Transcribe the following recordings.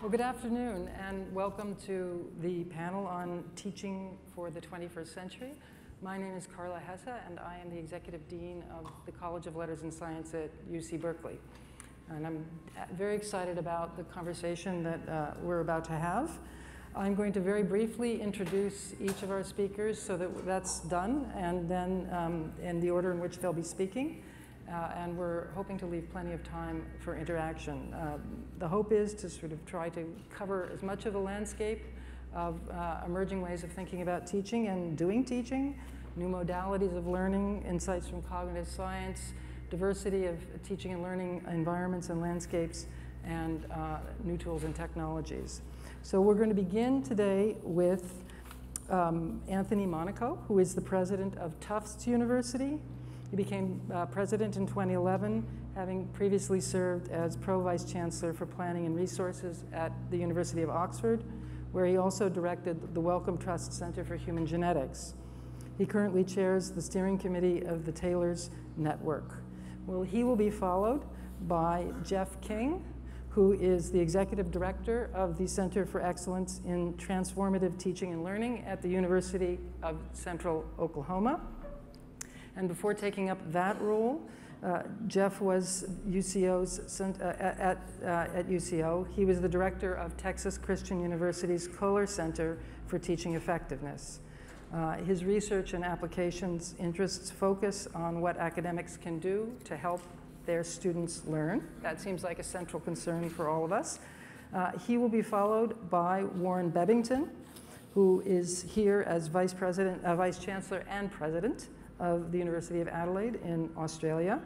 Well, good afternoon, and welcome to the panel on teaching for the 21st century. My name is Carla Hesse, and I am the Executive Dean of the College of Letters and Science at UC Berkeley. And I'm very excited about the conversation that uh, we're about to have. I'm going to very briefly introduce each of our speakers so that that's done, and then um, in the order in which they'll be speaking. Uh, and we're hoping to leave plenty of time for interaction. Uh, the hope is to sort of try to cover as much of the landscape of uh, emerging ways of thinking about teaching and doing teaching, new modalities of learning, insights from cognitive science, diversity of teaching and learning environments and landscapes, and uh, new tools and technologies. So we're going to begin today with um, Anthony Monaco, who is the president of Tufts University. He became uh, president in 2011, having previously served as pro vice chancellor for planning and resources at the University of Oxford, where he also directed the Wellcome Trust Center for Human Genetics. He currently chairs the steering committee of the Talloires Network. Well, he will be followed by Jeff King, who is the executive director of the Center for Excellence in Transformative Teaching and Learning at the University of Central Oklahoma. And before taking up that role, uh, Jeff was UCO's uh, at, uh, at UCO. He was the director of Texas Christian University's Koehler Center for Teaching Effectiveness. Uh, his research and applications interests focus on what academics can do to help their students learn. That seems like a central concern for all of us. Uh, he will be followed by Warren Bebbington, who is here as vice president, uh, vice chancellor and president of the University of Adelaide in Australia.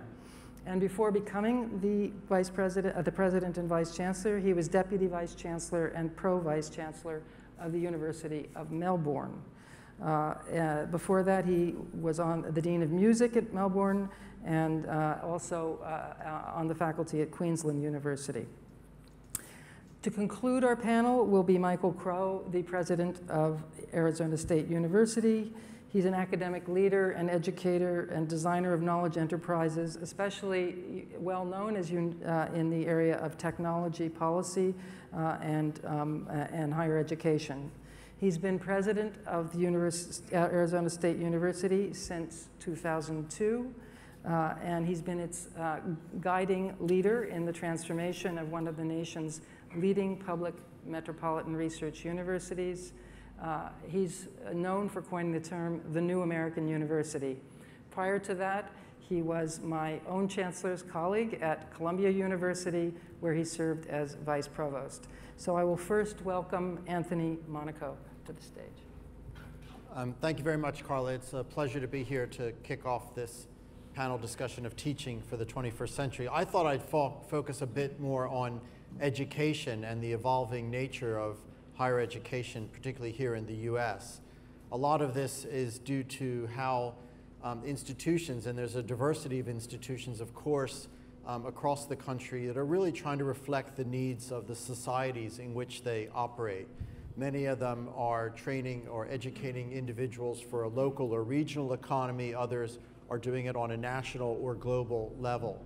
And before becoming the vice president, uh, the president and vice chancellor, he was deputy vice chancellor and pro vice chancellor of the University of Melbourne. Uh, uh, before that, he was on the dean of music at Melbourne and uh, also uh, uh, on the faculty at Queensland University. To conclude our panel will be Michael Crow, the president of Arizona State University. He's an academic leader, an educator, and designer of knowledge enterprises, especially well known as you, uh, in the area of technology policy uh, and, um, and higher education. He's been president of the Univers uh, Arizona State University since 2002, uh, and he's been its uh, guiding leader in the transformation of one of the nation's leading public metropolitan research universities. Uh, he's known for coining the term the New American University. Prior to that, he was my own chancellor's colleague at Columbia University, where he served as vice provost. So I will first welcome Anthony Monaco to the stage. Um, thank you very much, Carla. It's a pleasure to be here to kick off this panel discussion of teaching for the 21st century. I thought I'd fo focus a bit more on education and the evolving nature of higher education, particularly here in the US. A lot of this is due to how um, institutions, and there's a diversity of institutions, of course, um, across the country that are really trying to reflect the needs of the societies in which they operate. Many of them are training or educating individuals for a local or regional economy. Others are doing it on a national or global level.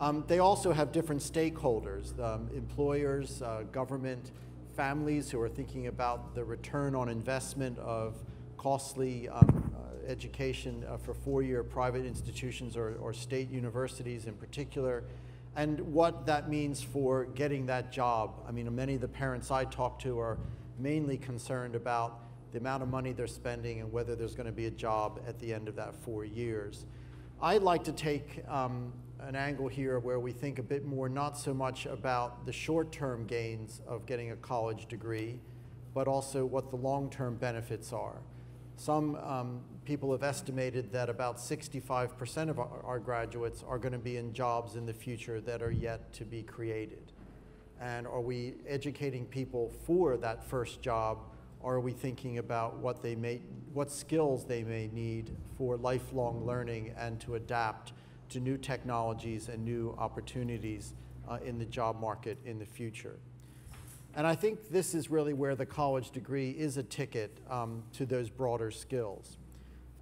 Um, they also have different stakeholders, um, employers, uh, government, families who are thinking about the return on investment of costly um, uh, education uh, for four-year private institutions or, or state universities in particular, and what that means for getting that job. I mean, many of the parents I talk to are mainly concerned about the amount of money they're spending and whether there's going to be a job at the end of that four years. I'd like to take um, an angle here where we think a bit more not so much about the short-term gains of getting a college degree, but also what the long-term benefits are. Some um, people have estimated that about 65% of our, our graduates are going to be in jobs in the future that are yet to be created. And are we educating people for that first job, or are we thinking about what they may, what skills they may need for lifelong learning and to adapt to new technologies and new opportunities uh, in the job market in the future. And I think this is really where the college degree is a ticket um, to those broader skills.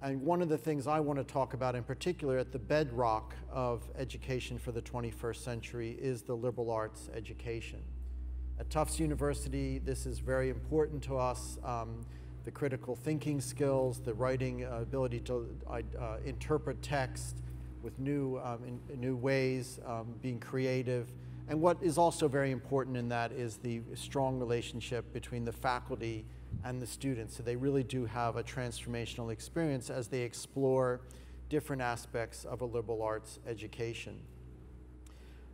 And one of the things I want to talk about in particular at the bedrock of education for the 21st century is the liberal arts education. At Tufts University, this is very important to us. Um, the critical thinking skills, the writing uh, ability to uh, interpret text with new, um, in, new ways, um, being creative. And what is also very important in that is the strong relationship between the faculty and the students. So they really do have a transformational experience as they explore different aspects of a liberal arts education.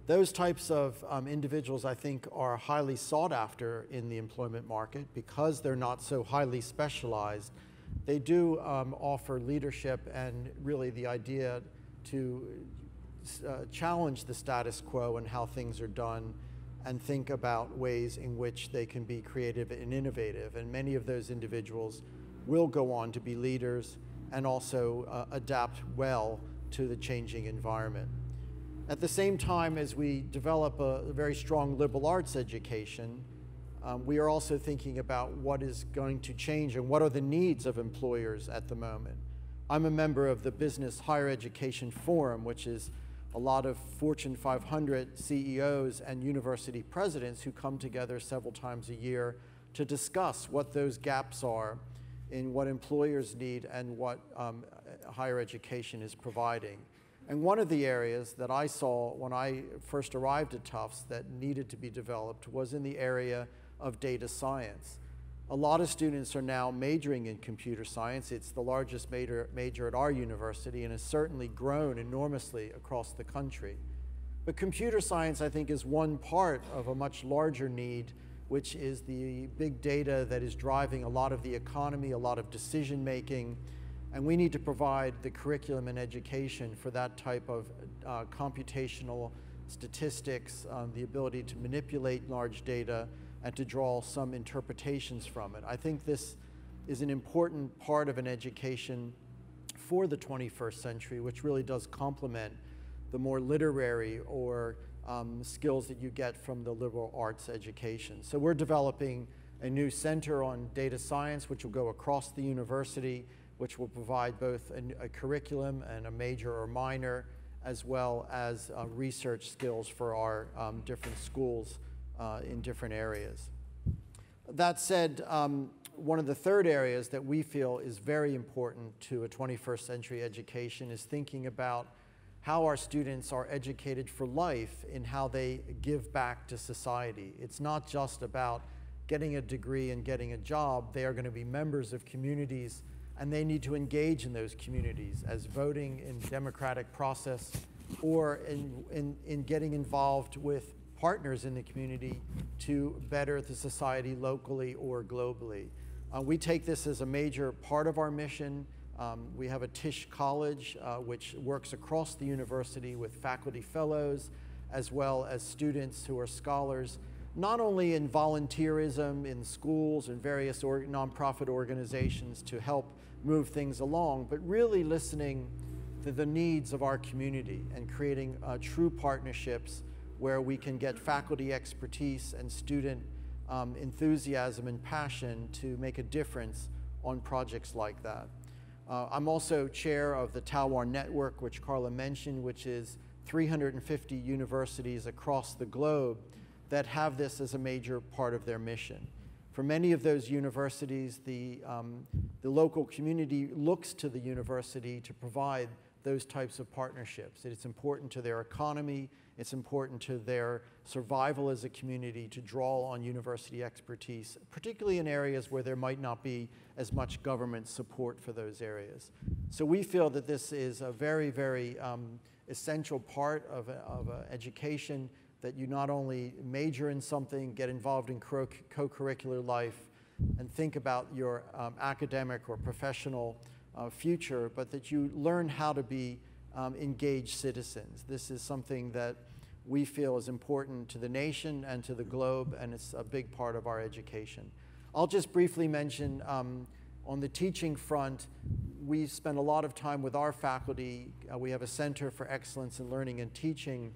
Those types of um, individuals, I think, are highly sought after in the employment market because they're not so highly specialized. They do um, offer leadership and really the idea to uh, challenge the status quo and how things are done and think about ways in which they can be creative and innovative. And many of those individuals will go on to be leaders and also uh, adapt well to the changing environment. At the same time as we develop a, very strong liberal arts education, um, we are also thinking about what is going to change and what are the needs of employers at the moment. I'm a member of the Business Higher Education Forum, which is a lot of Fortune 500 CEOs and university presidents who come together several times a year to discuss what those gaps are in what employers need and what um, higher education is providing. And one of the areas that I saw when I first arrived at Tufts that needed to be developed was in the area of data science. A lot of students are now majoring in computer science. It's the largest major, major at our university and has certainly grown enormously across the country. But computer science, I think, is one part of a much larger need, which is the big data that is driving a lot of the economy, a lot of decision making, and we need to provide the curriculum and education for that type of uh, computational statistics, um, the ability to manipulate large data, and to draw some interpretations from it. I think this is an important part of an education for the 21st century, which really does complement the more literary or um, skills that you get from the liberal arts education. So we're developing a new center on data science, which will go across the university which will provide both a, a curriculum and a major or minor, as well as uh, research skills for our um, different schools uh, in different areas. That said, um, one of the third areas that we feel is very important to a 21st century education is thinking about how our students are educated for life in how they give back to society. It's not just about getting a degree and getting a job. They are going to be members of communities and they need to engage in those communities as voting in democratic process or in, in, in getting involved with partners in the community to better the society locally or globally. Uh, we take this as a major part of our mission. Um, we have a Tisch College, uh, which works across the university with faculty fellows, as well as students who are scholars, not only in volunteerism in schools and various or nonprofit organizations to help move things along, but really listening to the needs of our community and creating uh, true partnerships where we can get faculty expertise and student um, enthusiasm and passion to make a difference on projects like that. Uh, I'm also chair of the Talloires Network, which Carla mentioned, which is 350 universities across the globe that have this as a major part of their mission. For many of those universities, the, um, the local community looks to the university to provide those types of partnerships. It's important to their economy, it's important to their survival as a community to draw on university expertise, particularly in areas where there might not be as much government support for those areas. So we feel that this is a very, very um, essential part of, of uh, education that you not only major in something, get involved in co-curricular life, and think about your um, academic or professional uh, future, but that you learn how to be um, citizens. This is something that we feel is important to the nation and to the globe, and it's a big part of our education. I'll just briefly mention um, on the teaching front, we spend a lot of time with our faculty. Uh, we have a Center for Excellence in Learning and Teaching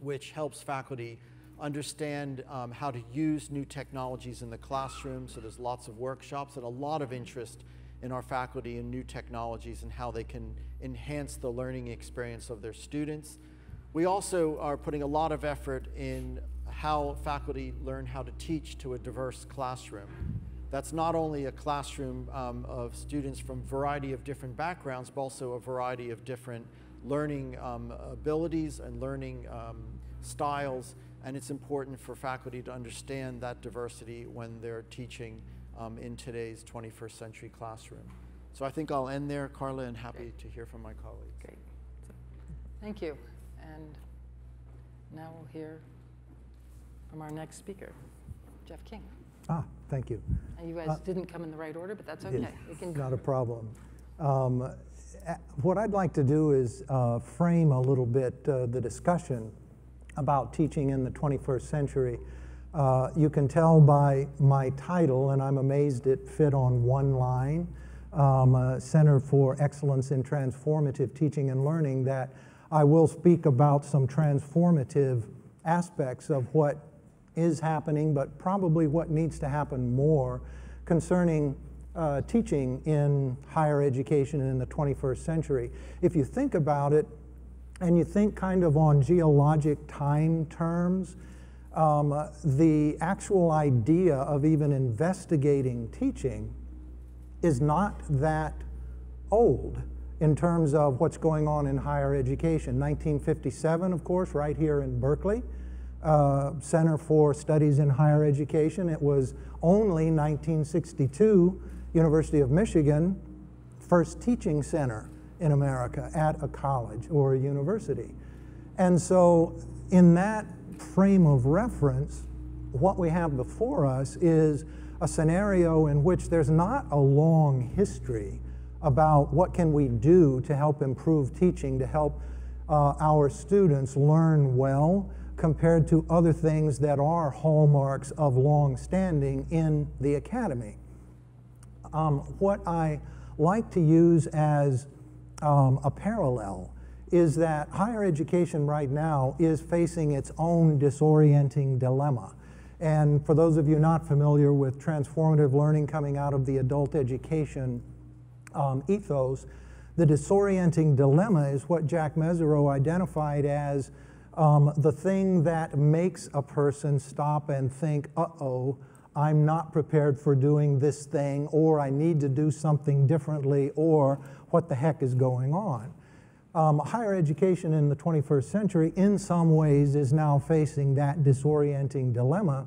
which helps faculty understand um, how to use new technologies in the classroom. So there's lots of workshops and a lot of interest in our faculty in new technologies and how they can enhance the learning experience of their students. We also are putting a lot of effort in how faculty learn how to teach to a diverse classroom. That's not only a classroom um, of students from a variety of different backgrounds, but also a variety of different learning um, abilities and learning um, styles. And it's important for faculty to understand that diversity when they're teaching um, in today's 21st century classroom. So I think I'll end there, Carla, and happy to hear from my colleagues. Great. So, Thank you. And now we'll hear from our next speaker, Jeff King. Ah, thank you. And you guys Uh, didn't come in the right order, but that's okay. We can Not a problem. Um, What I'd like to do is uh, frame a little bit uh, the discussion about teaching in the 21st century. Uh, You can tell by my title, and I'm amazed it fit on one line, um, uh, Center for Excellence in Transformative Teaching and Learning, that I will speak about some transformative aspects of what is happening, but probably what needs to happen more concerning uh, teaching in higher education in the 21st century. If you think about it, and you think kind of on geologic time terms, um, the actual idea of even investigating teaching is not that old in terms of what's going on in higher education. 1957, of course, right here in Berkeley, uh, Center for Studies in Higher Education. It was only 1962, University of Michigan, first teaching center in America at a college or a university. And so, in that frame of reference, what we have before us is a scenario in which there's not a long history about what can we do to help improve teaching, to help uh, our students learn well compared to other things that are hallmarks of long standing in the academy. Um, what I like to use as um, a parallel is that higher education right now is facing its own disorienting dilemma. And for those of you not familiar with transformative learning coming out of the adult education um, ethos, the disorienting dilemma is what Jack Mezirow identified as um, the thing that makes a person stop and think, uh oh, I'm not prepared for doing this thing, or I need to do something differently, or what the heck is going on. Um, higher education in the 21st century, in some ways, is now facing that disorienting dilemma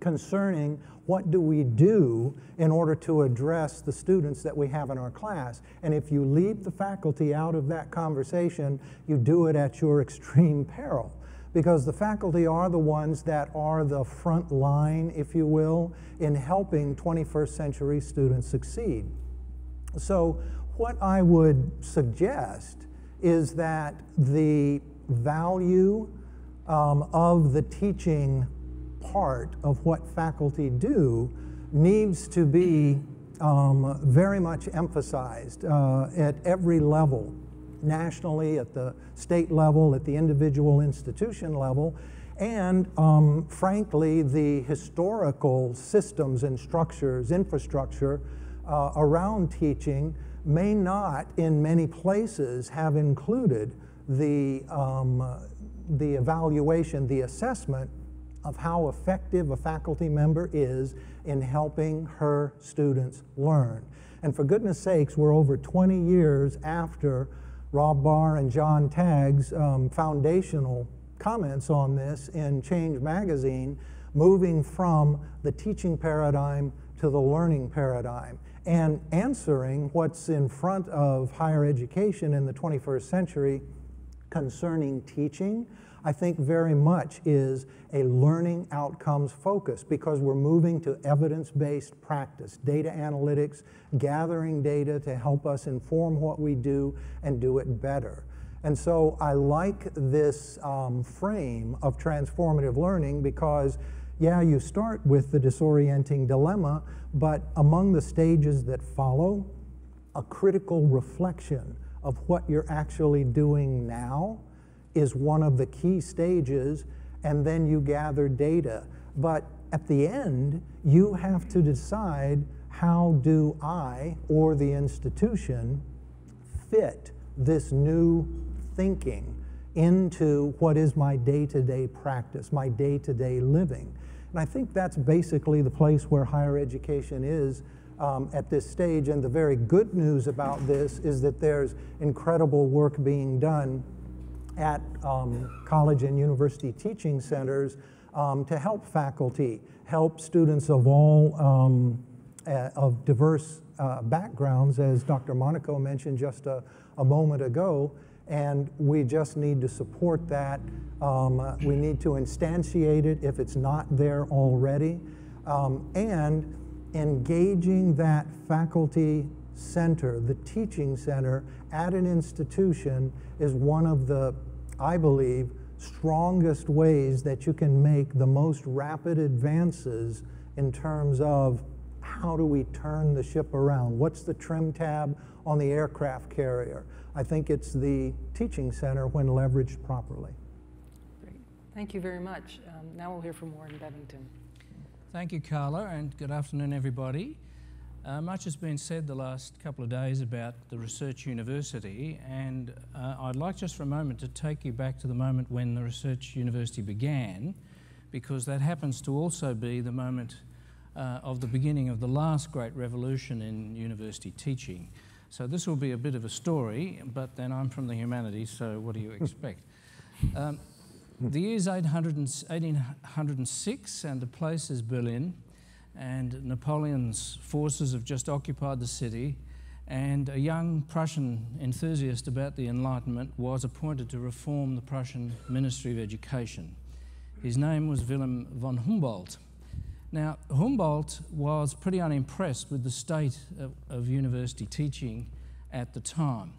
concerning what do we do in order to address the students that we have in our class. And if you leave the faculty out of that conversation, you do it at your extreme peril. Because the faculty are the ones that are the front line, if you will, in helping 21st century students succeed. So, what I would suggest is that the value um, of the teaching part of what faculty do needs to be um, very much emphasized uh, at every level, nationally, at the state level, at the individual institution level, and um, frankly, the historical systems and structures, infrastructure uh, around teaching may not, in many places, have included the, um, the evaluation, the assessment of how effective a faculty member is in helping her students learn. And for goodness sakes, we're over 20 years after Rob Barr and John Tagg's um, foundational comments on this in Change Magazine, moving from the teaching paradigm to the learning paradigm and answering what's in front of higher education in the 21st century concerning teaching, I think very much is a learning outcomes focus because we're moving to evidence based practice, data analytics, gathering data to help us inform what we do and do it better. And so I like this um, frame of transformative learning because, yeah, you start with the disorienting dilemma, but among the stages that follow, a critical reflection of what you're actually doing now is one of the key stages, and then you gather data. But at the end, you have to decide how do I or the institution fit this new thinking into what is my day to day practice, my day to day living. And I think that's basically the place where higher education is um, at this stage. And the very good news about this is that there's incredible work being done at um, college and university teaching centers um, to help faculty, help students of all uh, of diverse uh, backgrounds, as Dr. Monaco mentioned just a, a, moment ago. And we just need to support that. Um, we need to instantiate it if it's not there already. Um, and engaging that faculty center, the teaching center at an institution is one of the, I believe, strongest ways that you can make the most rapid advances in terms of how do we turn the ship around? What's the trim tab on the aircraft carrier? I think it's the teaching center when leveraged properly. Great. Thank you very much. Um, now we'll hear from Warren Bebbington. Thank you, Carla, and good afternoon, everybody. Uh, much has been said the last couple of days about the Research University, and uh, I'd like just for a moment to take you back to the moment when the Research University began, because that happens to also be the moment uh, of the beginning of the last great revolution in university teaching. So this will be a bit of a story, but then I'm from the humanities, so what do you expect? Um, the year is 1806 and the place is Berlin and Napoleon's forces have just occupied the city and a young Prussian enthusiast about the Enlightenment was appointed to reform the Prussian Ministry of Education. His name was Wilhelm von Humboldt. Now, Humboldt was pretty unimpressed with the state of, of university teaching at the time.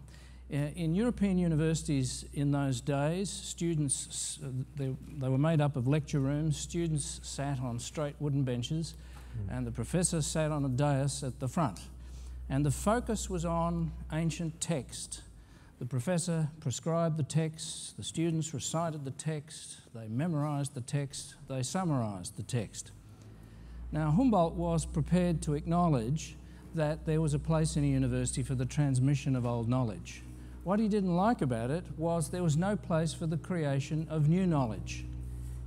Uh, in European universities in those days, students, they, they, were made up of lecture rooms. Students sat on straight wooden benches, mm. and the professor sat on a dais at the front. And the focus was on ancient text. The professor prescribed the text, the students recited the text, they memorized the text, they summarized the text. Now, Humboldt was prepared to acknowledge that there was a place in a university for the transmission of old knowledge. What he didn't like about it was there was no place for the creation of new knowledge.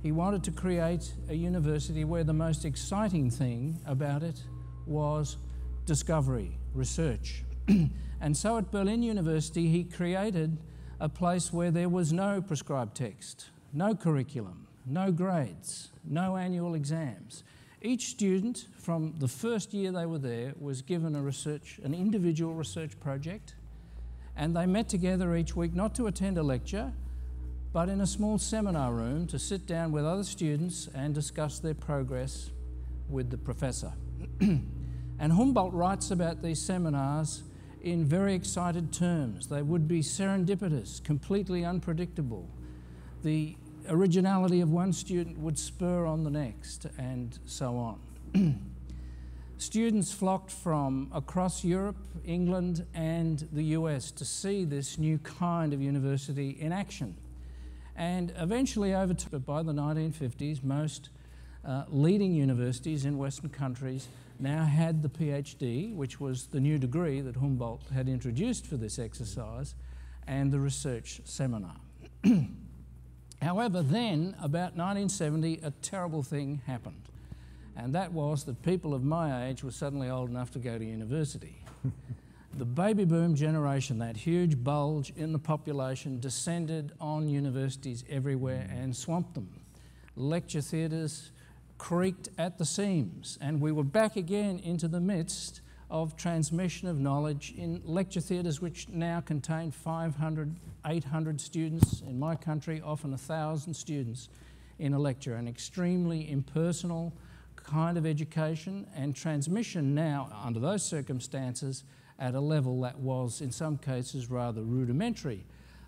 He wanted to create a university where the most exciting thing about it was discovery, research. and so at Berlin University, he created a place where there was no prescribed text, no curriculum, no grades, no annual exams. Each student, from the first year they were there, was given a research, an individual research project and they met together each week not to attend a lecture, but in a small seminar room to sit down with other students and discuss their progress with the professor. and Humboldt writes about these seminars in very excited terms. They would be serendipitous, completely unpredictable. The originality of one student would spur on the next, and so on. Students flocked from across Europe, England, and the US to see this new kind of university in action. And eventually, over time, by the 1950s, most uh, leading universities in Western countries now had the PhD, which was the new degree that Humboldt had introduced for this exercise, and the research seminar. However, then, about 1970, a terrible thing happened and that was that people of my age were suddenly old enough to go to university. the baby boom generation, that huge bulge in the population, descended on universities everywhere and swamped them. Lecture theatres creaked at the seams, and we were back again into the midst of transmission of knowledge in lecture theatres which now contain 500, 800 students. In my country, often 1,000 students in a lecture, an extremely impersonal, kind of education and transmission now, under those circumstances, at a level that was, in some cases, rather rudimentary,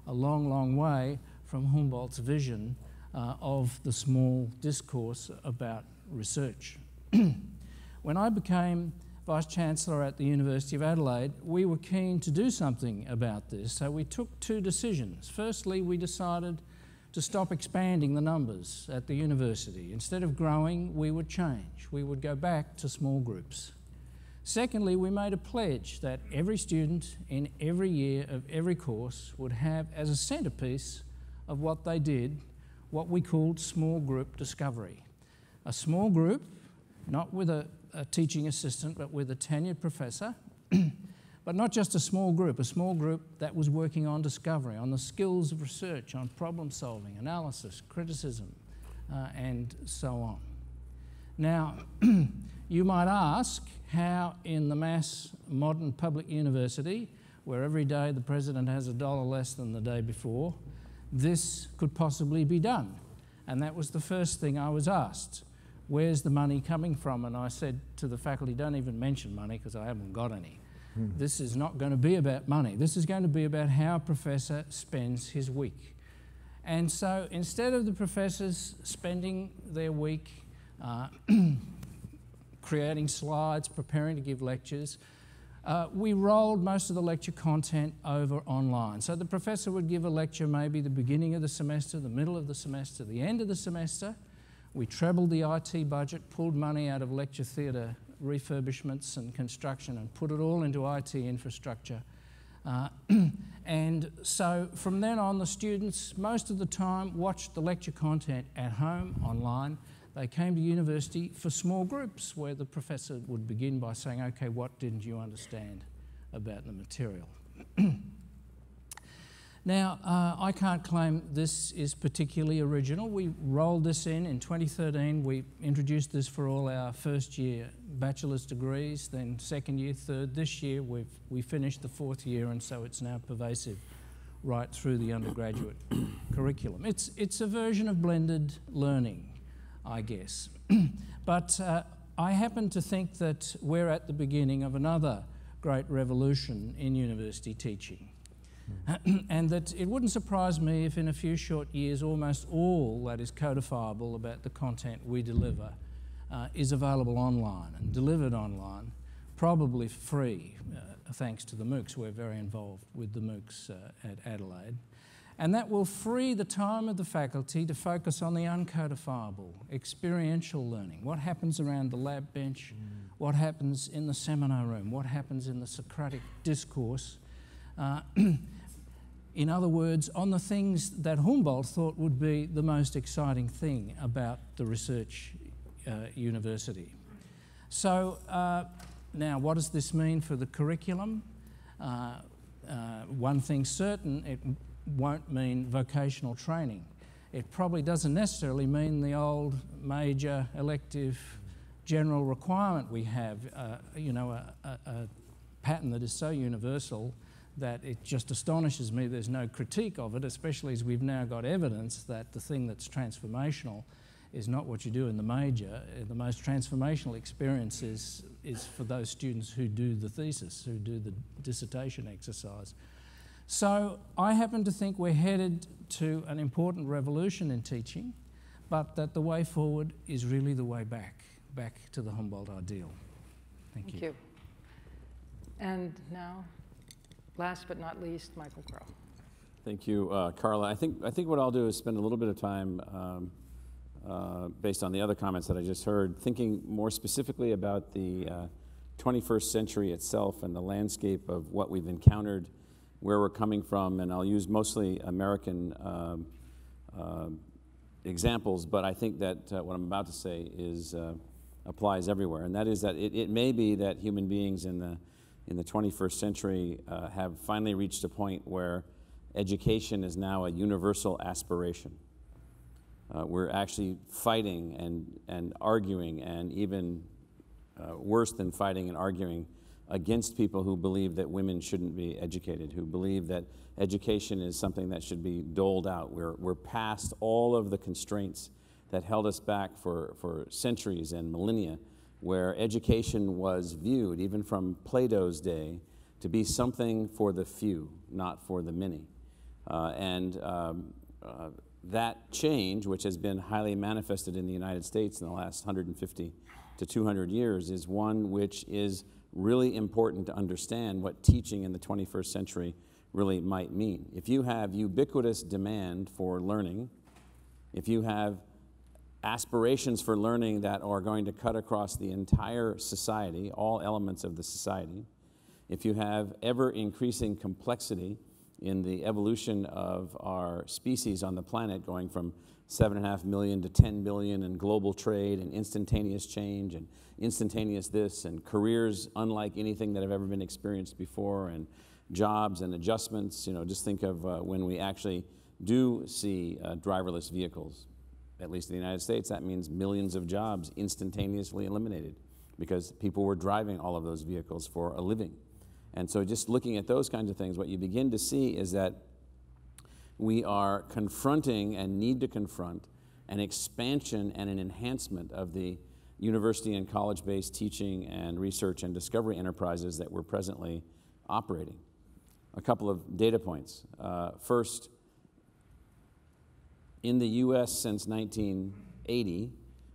a long, long way from Humboldt's vision uh, of the small discourse about research. when I became Vice Chancellor at the University of Adelaide, we were keen to do something about this, so we took two decisions. Firstly, we decided to stop expanding the numbers at the university. Instead of growing, we would change. We would go back to small groups. Secondly, we made a pledge that every student in every year of every course would have as a centrepiece of what they did, what we called small group discovery. A small group, not with a, a teaching assistant, but with a tenured professor, but not just a small group, a small group that was working on discovery, on the skills of research, on problem solving, analysis, criticism, uh, and so on. Now, you might ask how, in the mass modern public university, where every day the president has a dollar less than the day before, this could possibly be done. And that was the first thing I was asked. Where's the money coming from? And I said to the faculty, don't even mention money because I haven't got any. Hmm. This is not going to be about money. This is going to be about how a professor spends his week. And so instead of the professors spending their week uh, creating slides, preparing to give lectures, uh, we rolled most of the lecture content over online. So the professor would give a lecture maybe the beginning of the semester, the middle of the semester, the end of the semester. We trebled the IT budget, pulled money out of lecture theatre refurbishments and construction and put it all into IT infrastructure. Uh, and so from then on, the students most of the time watched the lecture content at home, online. They came to university for small groups where the professor would begin by saying, okay, what didn't you understand about the material? Now, uh, I can't claim this is particularly original. We rolled this in in 2013. We introduced this for all our first year bachelor's degrees, then second year, third. This year, we've we finished the fourth year, and so it's now pervasive right through the undergraduate curriculum. It's, it's a version of blended learning, I guess. but uh, I happen to think that we're at the beginning of another great revolution in university teaching. and that it wouldn't surprise me if in a few short years almost all that is codifiable about the content we deliver uh, is available online and delivered online, probably free, uh, thanks to the MOOCs. We're very involved with the MOOCs uh, at Adelaide. And that will free the time of the faculty to focus on the uncodifiable, experiential learning. What happens around the lab bench, mm. what happens in the seminar room, what happens in the Socratic discourse, in other words, on the things that Humboldt thought would be the most exciting thing about the research uh, university. So, uh, now what does this mean for the curriculum? Uh, uh, one thing's certain, it won't mean vocational training. It probably doesn't necessarily mean the old major elective general requirement we have, uh, you know, a, a, a pattern that is so universal that it just astonishes me there's no critique of it, especially as we've now got evidence that the thing that's transformational is not what you do in the major. Uh, the most transformational experience is, is for those students who do the thesis, who do the dissertation exercise. So I happen to think we're headed to an important revolution in teaching, but that the way forward is really the way back, back to the Humboldt ideal. Thank, Thank you. you. And now last but not least, Michael Crow. Thank you, uh, Carla. I think, I think what I'll do is spend a little bit of time, um, uh, based on the other comments that I just heard, thinking more specifically about the uh, 21st century itself and the landscape of what we've encountered, where we're coming from, and I'll use mostly American um, uh, examples, but I think that uh, what I'm about to say is, uh, applies everywhere, and that is that it, it may be that human beings in the in the 21st century uh, have finally reached a point where education is now a universal aspiration. Uh, we're actually fighting and, and arguing, and even uh, worse than fighting and arguing, against people who believe that women shouldn't be educated, who believe that education is something that should be doled out. We're, we're past all of the constraints that held us back for, for centuries and millennia where education was viewed, even from Plato's day, to be something for the few, not for the many. Uh, and um, uh, that change, which has been highly manifested in the United States in the last 150 to 200 years, is one which is really important to understand what teaching in the 21st century really might mean. If you have ubiquitous demand for learning, if you have aspirations for learning that are going to cut across the entire society, all elements of the society, if you have ever increasing complexity in the evolution of our species on the planet, going from seven and a half million to 10 billion, and global trade, and instantaneous change, and instantaneous this, and careers unlike anything that have ever been experienced before, and jobs and adjustments. You know, just think of uh, when we actually do see uh, driverless vehicles, at least in the United States, that means millions of jobs instantaneously eliminated because people were driving all of those vehicles for a living. And so, just looking at those kinds of things, what you begin to see is that we are confronting and need to confront an expansion and an enhancement of the university and college based teaching and research and discovery enterprises that we're presently operating. A couple of data points. Uh, first, in the US since 1980,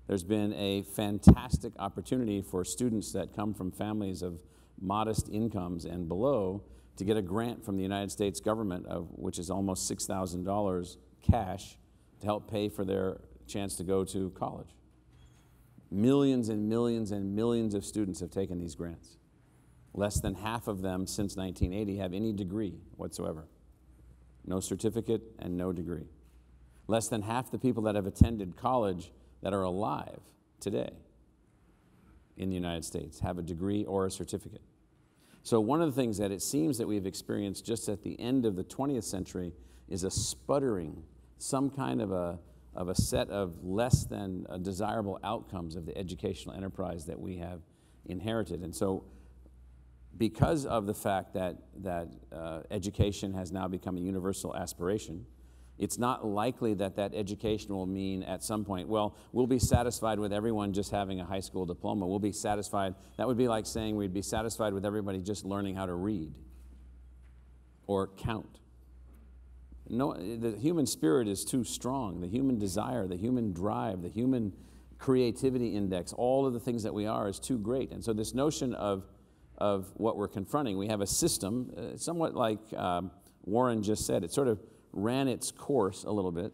there's been a fantastic opportunity for students that come from families of modest incomes and below to get a grant from the United States government, of, which is almost $6,000 cash, to help pay for their chance to go to college. Millions and millions and millions of students have taken these grants. Less than half of them since 1980 have any degree whatsoever. No certificate and no degree. Less than half the people that have attended college that are alive today in the United States have a degree or a certificate. So, one of the things that it seems that we've experienced just at the end of the 20th century is a sputtering, some kind of a, of a set of less than uh, desirable outcomes of the educational enterprise that we have inherited. And so, because of the fact that, that uh, education has now become a universal aspiration, it's not likely that that education will mean at some point, well, we'll be satisfied with everyone just having a high school diploma. We'll be satisfied. That would be like saying we'd be satisfied with everybody just learning how to read or count. No, the human spirit is too strong. The human desire, the human drive, the human creativity index, all of the things that we are is too great. And so, this notion of, of what we're confronting, we have a system, uh, somewhat like um, Warren just said, it sort of ran its course a little bit.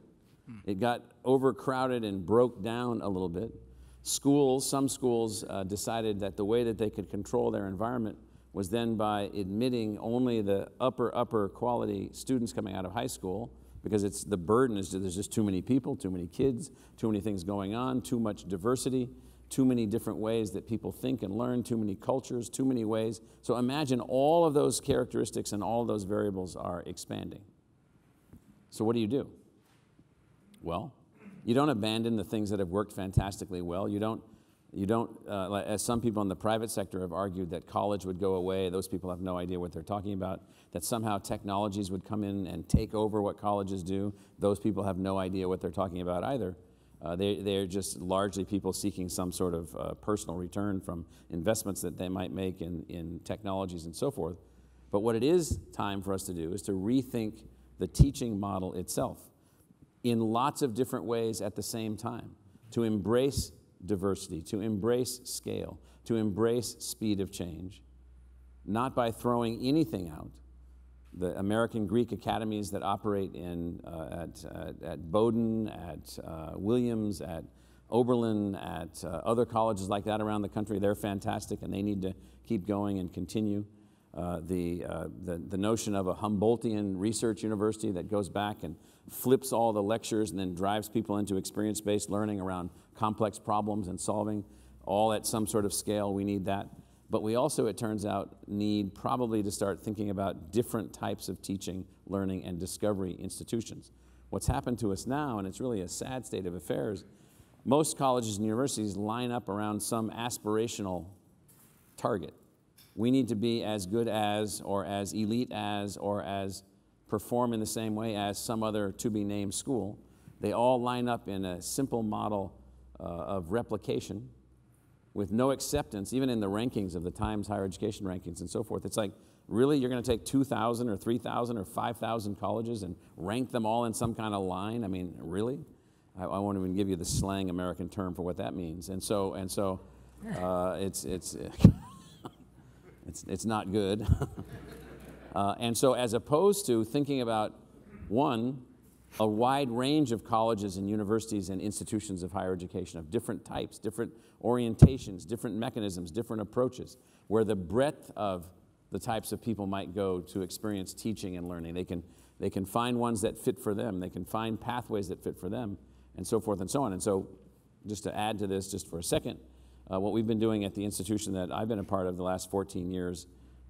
It got overcrowded and broke down a little bit. Schools, some schools uh, decided that the way that they could control their environment was then by admitting only the upper, upper quality students coming out of high school because it's the burden is there's just too many people, too many kids, too many things going on, too much diversity, too many different ways that people think and learn, too many cultures, too many ways. So imagine all of those characteristics and all those variables are expanding. So, what do you do? Well, you don't abandon the things that have worked fantastically well. You don't, you don't uh, as some people in the private sector have argued that college would go away. Those people have no idea what they're talking about. That somehow technologies would come in and take over what colleges do. Those people have no idea what they're talking about either. Uh, they, they're just largely people seeking some sort of uh, personal return from investments that they might make in, in technologies and so forth. But what it is time for us to do is to rethink the teaching model itself in lots of different ways at the same time to embrace diversity, to embrace scale, to embrace speed of change, not by throwing anything out. The American Greek academies that operate in, uh, at, uh, at Bowdoin, at uh, Williams, at Oberlin, at uh, other colleges like that around the country, they're fantastic and they need to keep going and continue. Uh, the, uh, the, the notion of a Humboldtian research university that goes back and flips all the lectures and then drives people into experience based learning around complex problems and solving, all at some sort of scale. We need that. But we also, it turns out, need probably to start thinking about different types of teaching, learning, and discovery institutions. What's happened to us now, and it's really a sad state of affairs, most colleges and universities line up around some aspirational target we need to be as good as, or as elite as, or as perform in the same way as some other to be named school. They all line up in a simple model uh, of replication with no acceptance, even in the rankings of the Times higher education rankings and so forth. It's like, really, you're going to take 2,000 or 3,000 or 5,000 colleges and rank them all in some kind of line? I mean, really? I, I won't even give you the slang American term for what that means. And so, and so uh, it's, it's, It's, it's not good. uh, and so, as opposed to thinking about one, a wide range of colleges and universities and institutions of higher education of different types, different orientations, different mechanisms, different approaches, where the breadth of the types of people might go to experience teaching and learning. They can, they can find ones that fit for them, they can find pathways that fit for them, and so forth and so on. And so, just to add to this, just for a second, uh, what we've been doing at the institution that I've been a part of the last 14 years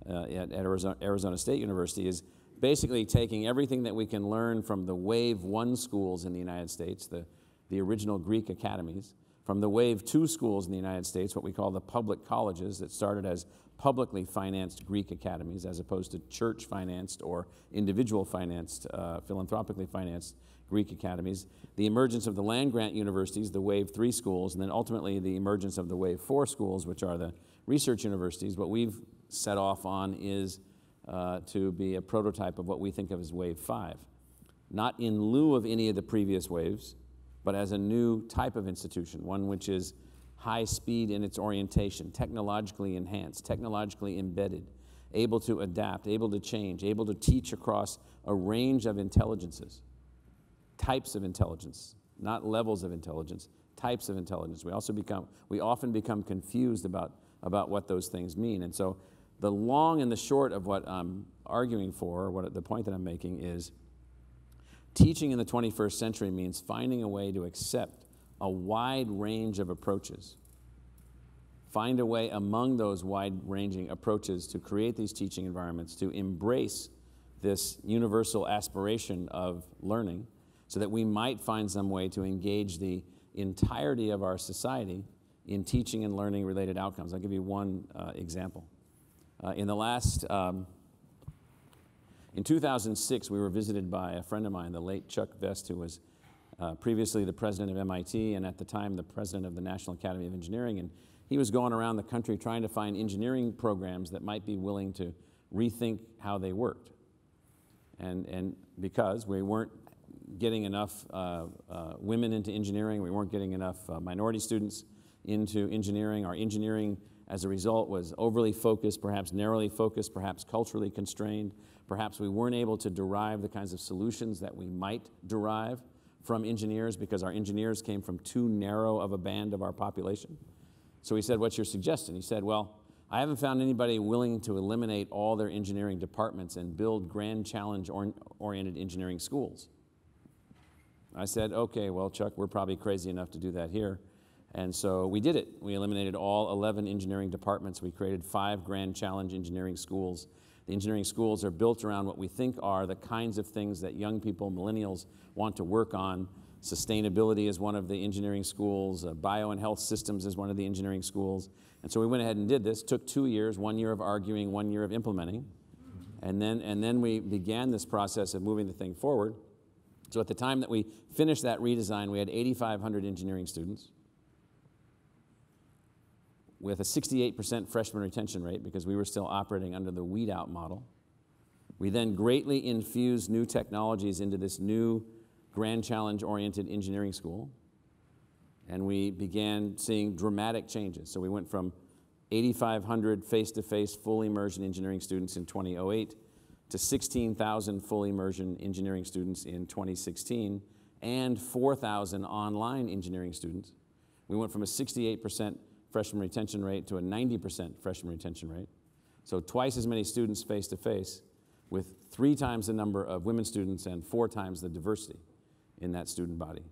uh, at, at Arizona, Arizona State University is basically taking everything that we can learn from the Wave 1 schools in the United States, the, the original Greek academies, from the Wave 2 schools in the United States, what we call the public colleges that started as publicly financed Greek academies as opposed to church financed or individual financed, uh, philanthropically financed Greek academies, the emergence of the land grant universities, the Wave 3 schools, and then ultimately the emergence of the Wave 4 schools, which are the research universities. What we've set off on is uh, to be a prototype of what we think of as Wave 5. Not in lieu of any of the previous waves, but as a new type of institution, one which is high speed in its orientation, technologically enhanced, technologically embedded, able to adapt, able to change, able to teach across a range of intelligences, types of intelligence, not levels of intelligence, types of intelligence. We also become, we often become confused about, about what those things mean. And so the long and the short of what I'm arguing for, what the point that I'm making is teaching in the 21st century means finding a way to accept a wide range of approaches. Find a way among those wide ranging approaches to create these teaching environments, to embrace this universal aspiration of learning, so that we might find some way to engage the entirety of our society in teaching and learning related outcomes. I'll give you one uh, example. Uh, in the last, um, in 2006, we were visited by a friend of mine, the late Chuck Vest, who was uh, previously the president of MIT and at the time the president of the National Academy of Engineering. And he was going around the country trying to find engineering programs that might be willing to rethink how they worked. And, and because we weren't getting enough uh, uh, women into engineering, we weren't getting enough uh, minority students into engineering, our engineering as a result was overly focused, perhaps narrowly focused, perhaps culturally constrained. Perhaps we weren't able to derive the kinds of solutions that we might derive from engineers because our engineers came from too narrow of a band of our population. So he said, What's your suggestion? He said, Well, I haven't found anybody willing to eliminate all their engineering departments and build grand challenge oriented engineering schools. I said, Okay, well, Chuck, we're probably crazy enough to do that here. And so we did it. We eliminated all 11 engineering departments. We created five Grand Challenge engineering schools. The engineering schools are built around what we think are the kinds of things that young people, millennials, want to work on. Sustainability is one of the engineering schools, uh, bio and health systems is one of the engineering schools. And so we went ahead and did this. Took two years, one year of arguing, one year of implementing. And then, and then we began this process of moving the thing forward. So at the time that we finished that redesign, we had 8,500 engineering students with a 68% freshman retention rate because we were still operating under the weed out model. We then greatly infused new technologies into this new grand challenge oriented engineering school. And we began seeing dramatic changes. So we went from 8,500 face to face, full immersion engineering students in 2008 to 16,000 full immersion engineering students in 2016 and 4,000 online engineering students. We went from a 68% freshman retention rate to a 90% freshman retention rate. So twice as many students face to face with three times the number of women students and four times the diversity in that student body.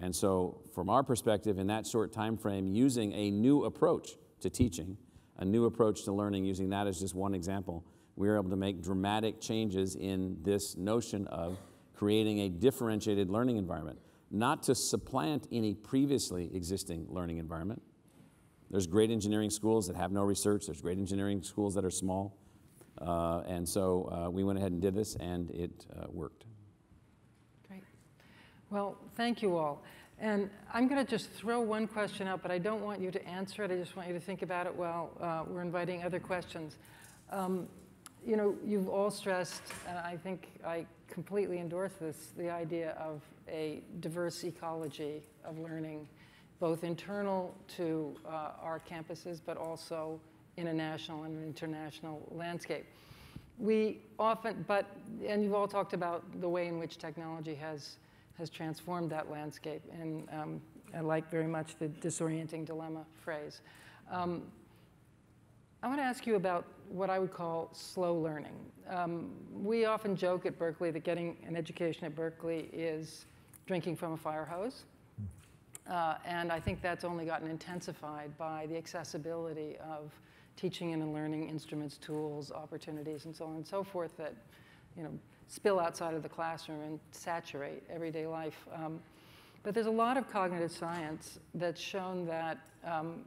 And so from our perspective, in that short time frame, using a new approach to teaching, a new approach to learning, using that as just one example, we were able to make dramatic changes in this notion of creating a differentiated learning environment, not to supplant any previously existing learning environment, there's great engineering schools that have no research. There's great engineering schools that are small. Uh, and so uh, we went ahead and did this, and it uh, worked. Great. Well, thank you all. And I'm going to just throw one question out, but I don't want you to answer it. I just want you to think about it while uh, we're inviting other questions. Um, you know, you've all stressed, and I think I completely endorse this, the idea of a diverse ecology of learning both internal to uh, our campuses, but also in a national and international landscape. We often, but, and you've all talked about the way in which technology has, has transformed that landscape, and um, I like very much the disorienting dilemma phrase. Um, I want to ask you about what I would call slow learning. Um, we often joke at Berkeley that getting an education at Berkeley is drinking from a fire hose. Uh, and I think that's only gotten intensified by the accessibility of teaching and learning instruments, tools, opportunities, and so on and so forth that, you know, spill outside of the classroom and saturate everyday life. Um, but there's a lot of cognitive science that's shown that um,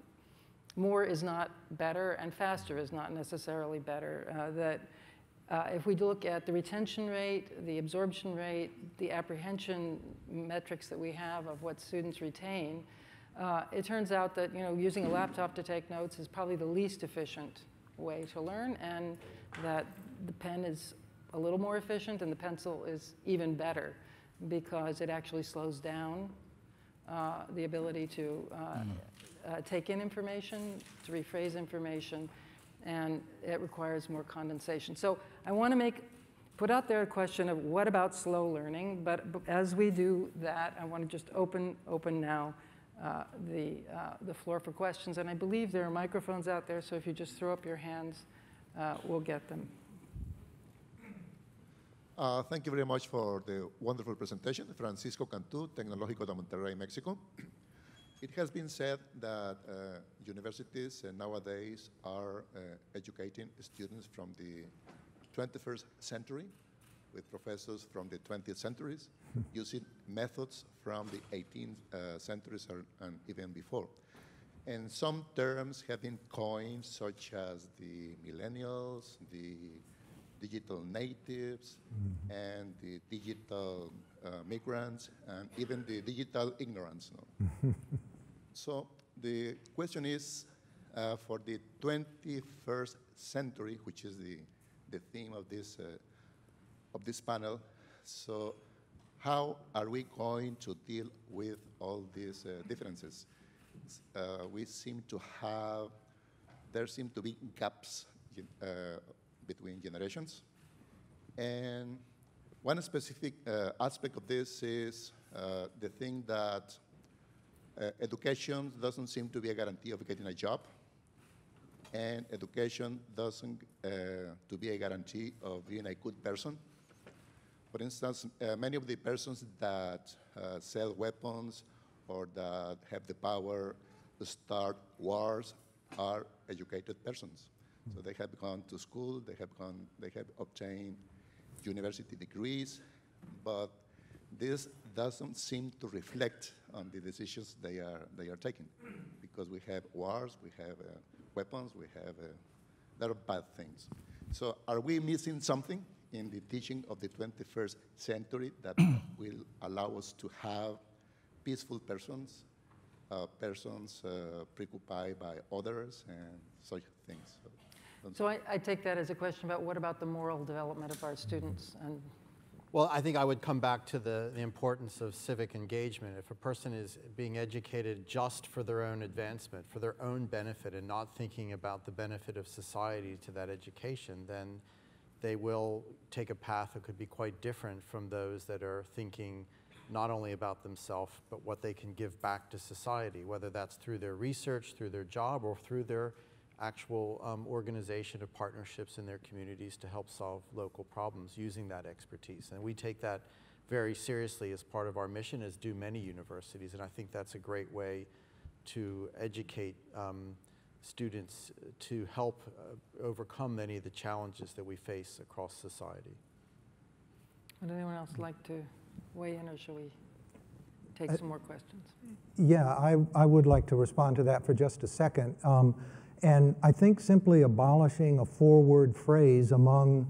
more is not better and faster is not necessarily better. Uh, that uh, if we look at the retention rate, the absorption rate, the apprehension metrics that we have of what students retain, uh, it turns out that you know using a laptop to take notes is probably the least efficient way to learn, and that the pen is a little more efficient and the pencil is even better because it actually slows down uh, the ability to uh, mm. Uh, take in information, to rephrase information, and it requires more condensation. So I want to make put out there a question of what about slow learning, but as we do that, I want to just open open now uh, the uh, the floor for questions. And I believe there are microphones out there, so if you just throw up your hands, uh, we'll get them. Uh, thank you very much for the wonderful presentation. Francisco Cantu, Tecnológico de Monterrey, Mexico. It has been said that uh, universities uh, nowadays are uh, educating students from the 21st century with professors from the 20th centuries using methods from the 18th uh, centuries or, and even before. And some terms have been coined, such as the millennials, the digital natives mm-hmm. and the digital uh, migrants and even the digital ignorance. No? so the question is uh, for the 21st century, which is the, the theme of this, uh, of this panel. So how are we going to deal with all these uh, differences? Uh, we seem to have, there seem to be gaps uh, between generations. And one specific uh, aspect of this is the thing that uh, education doesn't seem to be a guarantee of getting a job, and education doesn't uh, to be a guarantee of being a good person. For instance, uh, many of the persons that uh, sell weapons or that have the power to start wars are educated persons. So they have gone to school, they have, gone, they have obtained university degrees, but this doesn't seem to reflect on the decisions they are, they are taking because we have wars, we have uh, weapons, we have uh, a lot of bad things. So are we missing something in the teaching of the 21st century that will allow us to have peaceful persons, uh, persons uh, preoccupied by others and such things? So so I, I take that as a question about what about the moral development of our students and well, I think I would come back to the, the importance of civic engagement. If a person is being educated just for their own advancement, for their own benefit, and not thinking about the benefit of society to that education, then they will take a path that could be quite different from those that are thinking not only about themselves, but what they can give back to society, whether that's through their research, through their job, or through their actual um, organization of partnerships in their communities to help solve local problems using that expertise. And we take that very seriously as part of our mission, as do many universities. And I think that's a great way to educate um, students to help uh, overcome many of the challenges that we face across society. Would anyone else like to weigh in, or shall we take uh, some more questions? Yeah, I, I would like to respond to that for just a second. Um, and I think simply abolishing a four word phrase among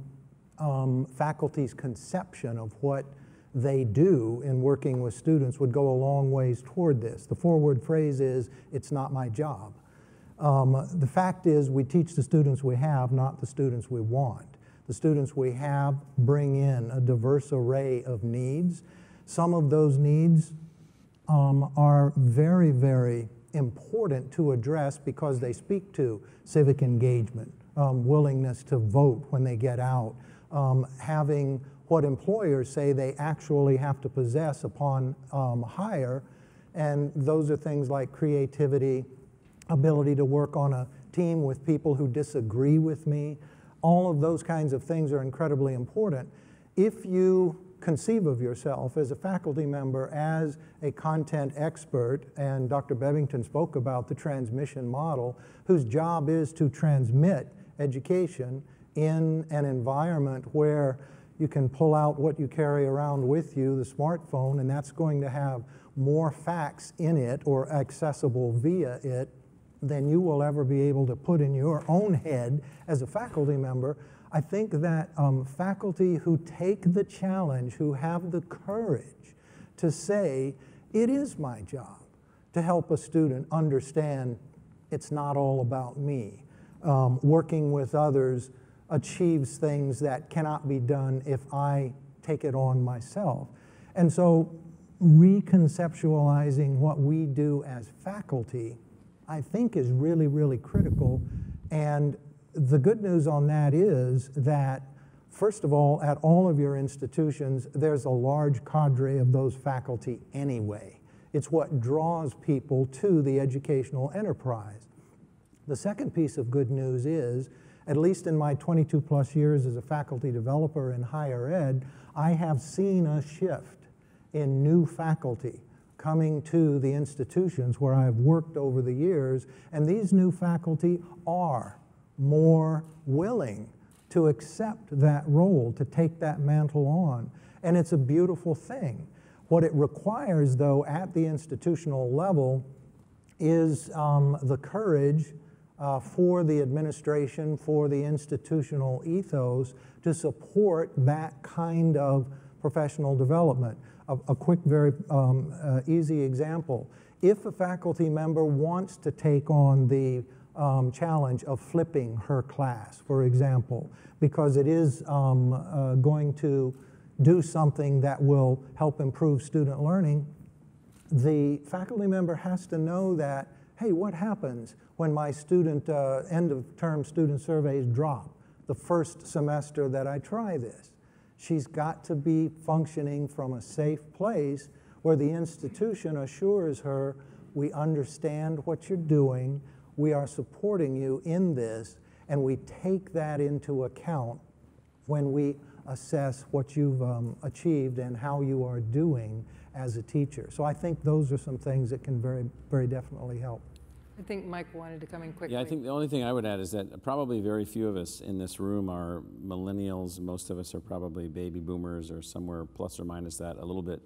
um, faculty's conception of what they do in working with students would go a long ways toward this. The four word phrase is, it's not my job. Um, the fact is, we teach the students we have, not the students we want. The students we have bring in a diverse array of needs. Some of those needs um, are very, very important to address because they speak to civic engagement, um, willingness to vote when they get out, um, having what employers say they actually have to possess upon um, hire. And those are things like creativity, ability to work on a team with people who disagree with me. All of those kinds of things are incredibly important. If you conceive of yourself as a faculty member as a content expert, and Dr. Bebbington spoke about the transmission model, whose job is to transmit education in an environment where you can pull out what you carry around with you, the smartphone, and that's going to have more facts in it or accessible via it than you will ever be able to put in your own head as a faculty member. I think that um, faculty who take the challenge, who have the courage to say, it is my job to help a student understand it's not all about me. Um, working with others achieves things that cannot be done if I take it on myself. And so, reconceptualizing what we do as faculty, I think, is really, really critical. And the good news on that is that, first of all, at all of your institutions, there's a large cadre of those faculty anyway. It's what draws people to the educational enterprise. The second piece of good news is, at least in my 22 plus years as a faculty developer in higher ed, I have seen a shift in new faculty coming to the institutions where I've worked over the years, and these new faculty are more willing to accept that role, to take that mantle on. And it's a beautiful thing. What it requires, though, at the institutional level is um, the courage uh, for the administration, for the institutional ethos to support that kind of professional development. A, a quick, very um, uh, easy example. If a faculty member wants to take on the um, challenge of flipping her class, for example, because it is um, uh, going to do something that will help improve student learning, the faculty member has to know that, hey, what happens when my student uh, end of term student surveys drop the first semester that I try this? She's got to be functioning from a safe place where the institution assures her we understand what you're doing, we are supporting you in this, and we take that into account when we assess what you've um, achieved and how you are doing as a teacher. So I think those are some things that can very, very definitely help. I think Mike wanted to come in quickly. Yeah, I think the only thing I would add is that probably very few of us in this room are millennials. Most of us are probably baby boomers or somewhere plus or minus that a little bit.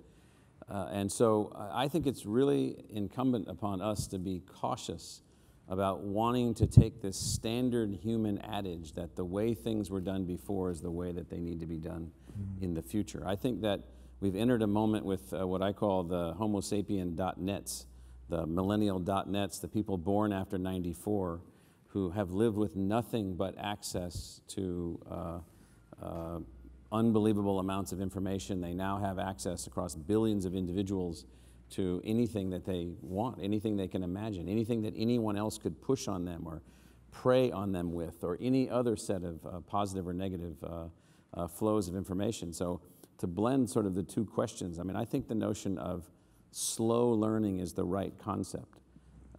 Uh, and so I think it's really incumbent upon us to be cautious about wanting to take this standard human adage that the way things were done before is the way that they need to be done mm-hmm. in the future. I think that we've entered a moment with uh, what I call the Homo sapien nets, the millennial nets, the people born after 94 who have lived with nothing but access to uh, uh, unbelievable amounts of information. They now have access across billions of individuals to anything that they want, anything they can imagine, anything that anyone else could push on them or prey on them with, or any other set of uh, positive or negative uh, uh, flows of information. So, to blend sort of the two questions, I mean, I think the notion of slow learning is the right concept.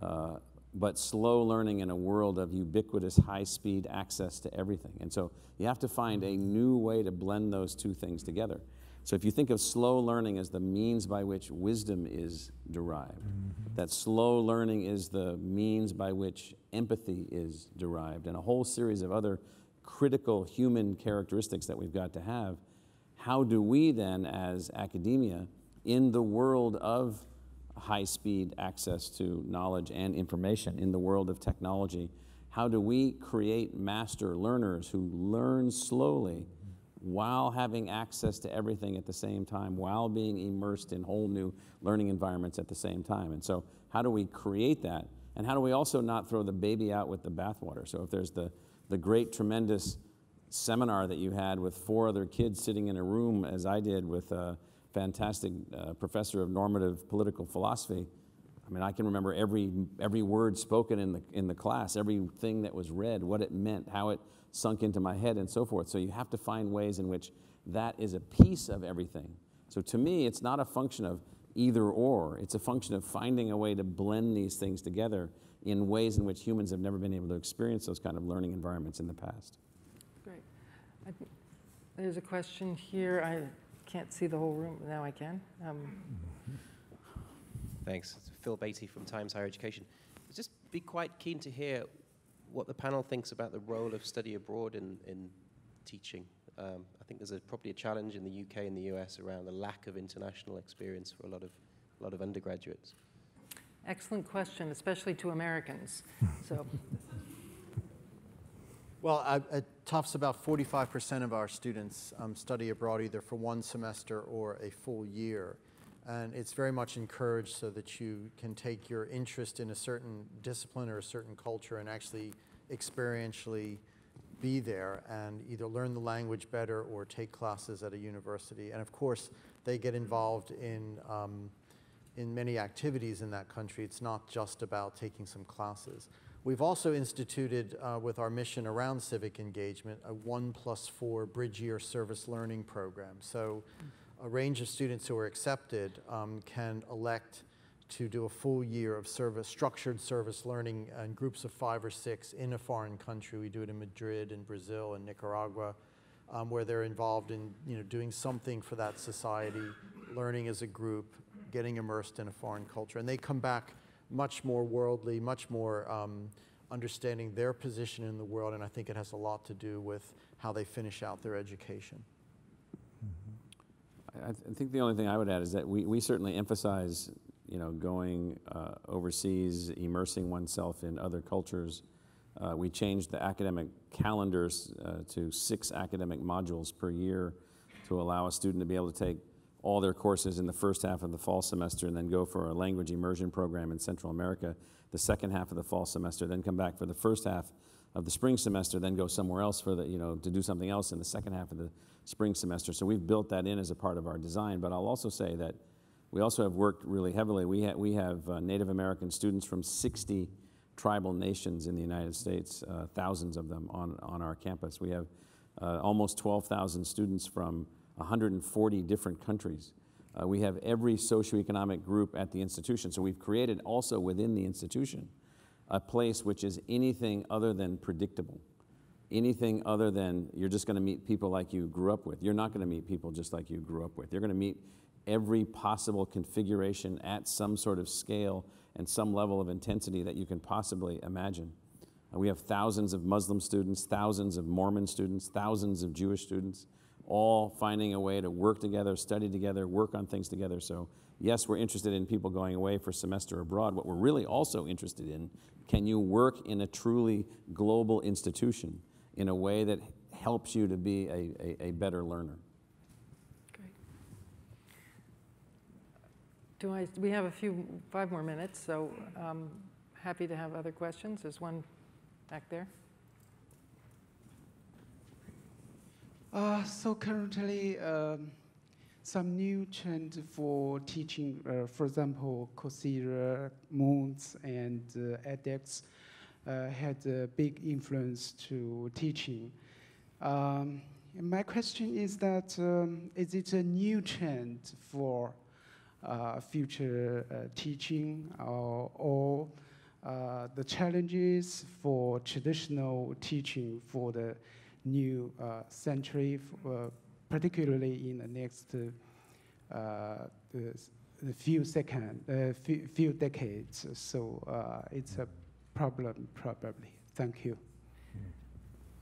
Uh, but slow learning in a world of ubiquitous high speed access to everything. And so you have to find a new way to blend those two things together. So if you think of slow learning as the means by which wisdom is derived, mm-hmm. that slow learning is the means by which empathy is derived, and a whole series of other critical human characteristics that we've got to have, how do we then, as academia, in the world of high speed access to knowledge and information, in the world of technology, how do we create master learners who learn slowly? While having access to everything at the same time, while being immersed in whole new learning environments at the same time. And so, how do we create that? And how do we also not throw the baby out with the bathwater? So, if there's the, the great, tremendous seminar that you had with four other kids sitting in a room, as I did with a fantastic uh, professor of normative political philosophy, I mean, I can remember every, every word spoken in the, in the class, everything that was read, what it meant, how it sunk into my head, and so forth. So you have to find ways in which that is a piece of everything. So to me, it's not a function of either or, it's a function of finding a way to blend these things together in ways in which humans have never been able to experience those kind of learning environments in the past. Great. I think There's a question here. I can't see the whole room. Now I can. Um, Thanks. It's Phil Baty from Times Higher Education. I'd just be quite keen to hear what the panel thinks about the role of study abroad in, in teaching. Um, I think there's a, probably a challenge in the UK and the US around the lack of international experience for a lot of, a lot of undergraduates. Excellent question, especially to Americans. So, Well, at, at Tufts, about 45% of our students um, study abroad either for one semester or a full year. And it's very much encouraged so that you can take your interest in a certain discipline or a certain culture and actually experientially be there and either learn the language better or take classes at a university. And of course, they get involved in, um, in many activities in that country. It's not just about taking some classes. We've also instituted, uh, with our mission around civic engagement, a one plus four bridge year service learning program. So a range of students who are accepted um, can elect to do a full year of service, structured service learning in groups of five or six in a foreign country. We do it in Madrid, in Brazil, and Nicaragua, um, where they're involved in you know, doing something for that society, learning as a group, getting immersed in a foreign culture. And they come back much more worldly, much more um, understanding their position in the world, and I think it has a lot to do with how they finish out their education. I, I think the only thing I would add is that we, we certainly emphasize, you know, going uh, overseas, immersing oneself in other cultures. Uh, we changed the academic calendars uh, to six academic modules per year to allow a student to be able to take all their courses in the first half of the fall semester and then go for a language immersion program in Central America the second half of the fall semester, then come back for the first half of the spring semester, then go somewhere else for the, you know, to do something else in the second half of the spring semester. So we've built that in as a part of our design. But I'll also say that we also have worked really heavily. We, ha- we have uh, Native American students from 60 tribal nations in the United States, uh, thousands of them on, on our campus. We have uh, almost 12,000 students from 140 different countries. Uh, we have every socioeconomic group at the institution. So we've created also within the institution a place which is anything other than predictable, anything other than you're just going to meet people like you grew up with. You're not going to meet people just like you grew up with. You're going to meet every possible configuration at some sort of scale and some level of intensity that you can possibly imagine. Uh, we have thousands of Muslim students, thousands of Mormon students, thousands of Jewish students all finding a way to work together, study together, work on things together. So, yes, we're interested in people going away for semester abroad. What we're really also interested in can you work in a truly global institution in a way that helps you to be a, a, a better learner? great. Do I, we have a few, five more minutes, so um, happy to have other questions. There's one back there. Uh, so currently, um, some new trend for teaching, uh, for example, Coursera, MOOCs, and uh, edX uh, had a big influence to teaching. Um, my question is that um, is it a new trend for uh, future uh, teaching or, or uh, the challenges for traditional teaching for the new uh, century, uh, particularly in the next uh, the, the few second, uh, few, few decades. So uh, it's a problem, probably. Thank you.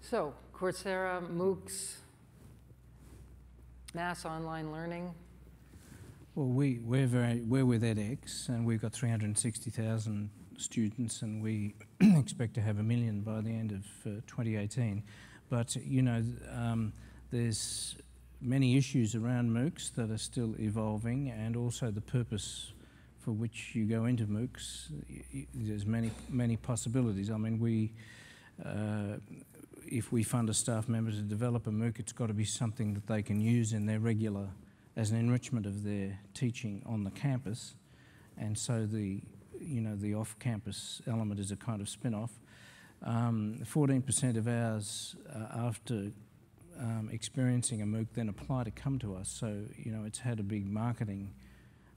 So, Coursera, MOOCs, mass online learning. Well, we, we're, very, we're with edX, and we've got 360,000 students, and we expect to have a million by the end of uh, 2018. But, you know, um, there's many issues around MOOCs that are still evolving, and also the purpose for which you go into MOOCs. There's many, many possibilities. I mean, we, uh, if we fund a staff member to develop a MOOC, it's got to be something that they can use in their regular, as an enrichment of their teaching on the campus. And so the, you know, the off-campus element is a kind of spin-off. Um, 14% of ours, uh, after um, experiencing a MOOC, then apply to come to us. So, you know, it's had a big marketing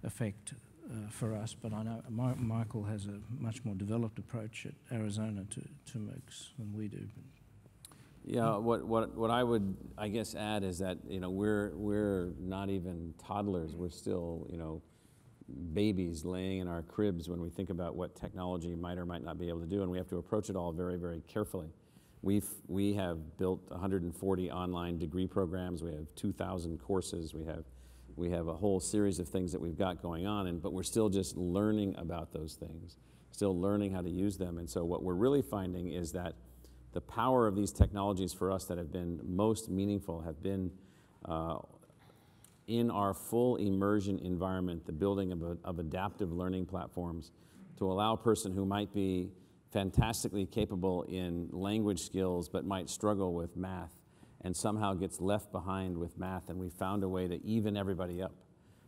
effect uh, for us, but I know Mi- Michael has a much more developed approach at Arizona to, to MOOCs than we do. Yeah, what, what, what I would, I guess, add is that, you know, we're, we're not even toddlers. We're still, you know, babies laying in our cribs when we think about what technology might or might not be able to do, and we have to approach it all very, very carefully. We've, we have built 140 online degree programs. We have 2,000 courses. We have, we have a whole series of things that we've got going on, and, but we're still just learning about those things, still learning how to use them. And so what we're really finding is that the power of these technologies for us that have been most meaningful have been uh, in our full immersion environment, the building of, a, of adaptive learning platforms to allow a person who might be fantastically capable in language skills but might struggle with math and somehow gets left behind with math. And we found a way to even everybody up.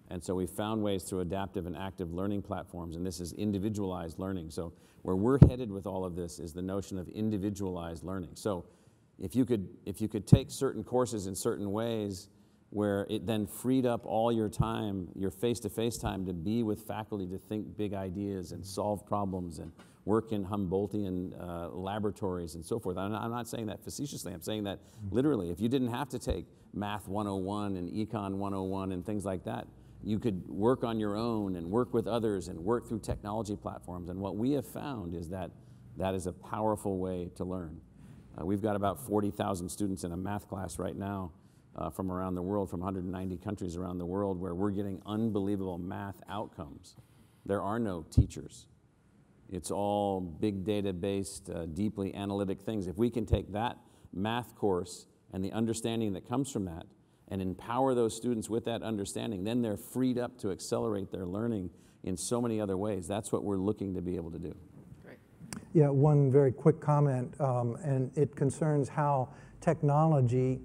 And so we found ways through adaptive and active learning platforms, and this is individualized learning. So where we're headed with all of this is the notion of individualized learning. So if you could, if you could take certain courses in certain ways where it then freed up all your time, your face-to-face time to be with faculty to think big ideas and solve problems and work in Humboldtian uh, laboratories and so forth. I'm not, I'm not saying that facetiously, I'm saying that literally. If you didn't have to take Math 101 and Econ 101 and things like that, you could work on your own and work with others and work through technology platforms. And what we have found is that that is a powerful way to learn. Uh, we've got about 40,000 students in a math class right now uh, from around the world, from 190 countries around the world, where we're getting unbelievable math outcomes. There are no teachers. It's all big data based, uh, deeply analytic things. If we can take that math course and the understanding that comes from that and empower those students with that understanding, then they're freed up to accelerate their learning in so many other ways. That's what we're looking to be able to do. Great. Yeah, one very quick comment, um, and it concerns how technology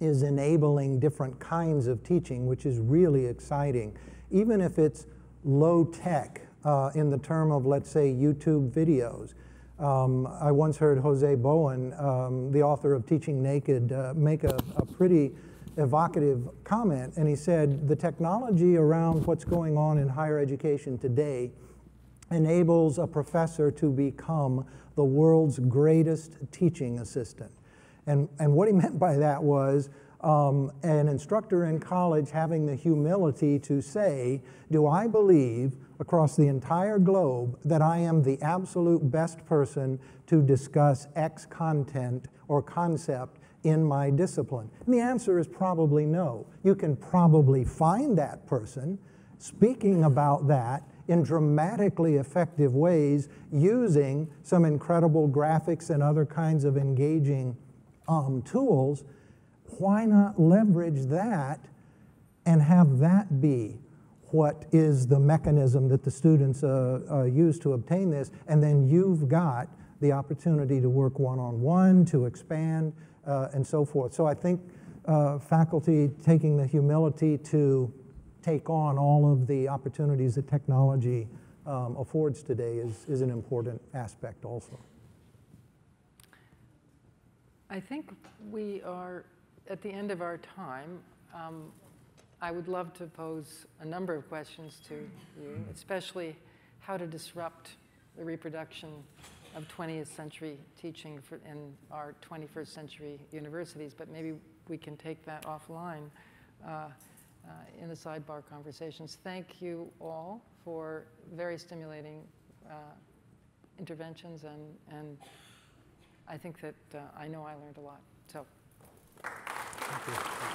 is enabling different kinds of teaching, which is really exciting. Even if it's low tech uh, in the term of, let's say, YouTube videos. Um, I once heard Jose Bowen, um, the author of Teaching Naked, uh, make a, a pretty evocative comment, and he said, The technology around what's going on in higher education today enables a professor to become the world's greatest teaching assistant. And, and what he meant by that was um, an instructor in college having the humility to say, Do I believe across the entire globe that I am the absolute best person to discuss X content or concept in my discipline? And the answer is probably no. You can probably find that person speaking about that in dramatically effective ways using some incredible graphics and other kinds of engaging um, tools. Why not leverage that and have that be what is the mechanism that the students uh, uh, use to obtain this? And then you've got the opportunity to work one on one, to expand, uh, and so forth. So I think uh, faculty taking the humility to take on all of the opportunities that technology um, affords today is, is an important aspect also. I think we are at the end of our time. Um, I would love to pose a number of questions to you, especially how to disrupt the reproduction of 20th century teaching for, in our 21st century universities, but maybe we can take that offline. Uh, uh, in the sidebar conversations. Thank you all for very stimulating uh, interventions, and, and I think that uh, I know I learned a lot. Thank you.